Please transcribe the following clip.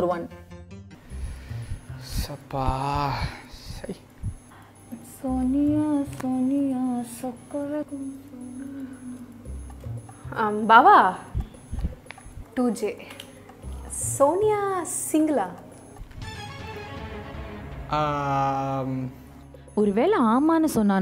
Number one சப்பா சோனியா சோனியா சொக்கரகம் பாவா. Two J. சோனியா சிங்களா? ஒருவேளை ஆமான்னு சொன்னான்